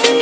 me